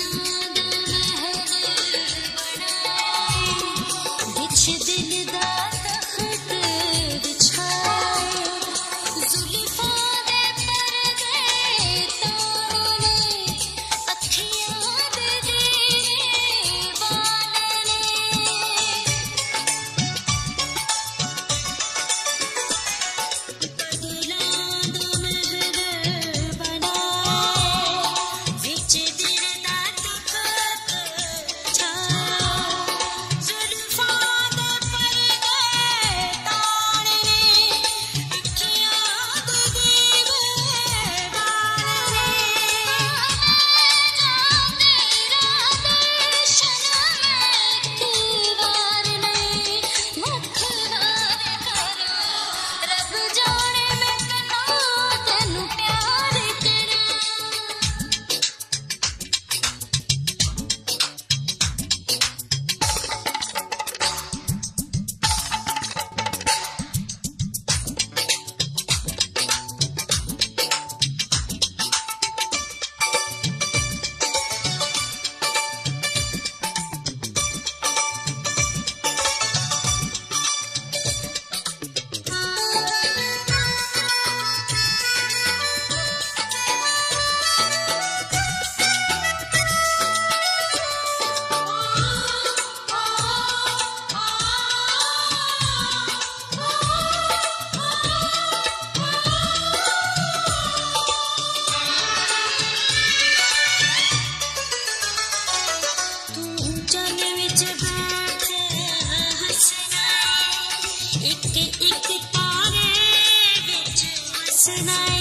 Thank you. Tonight.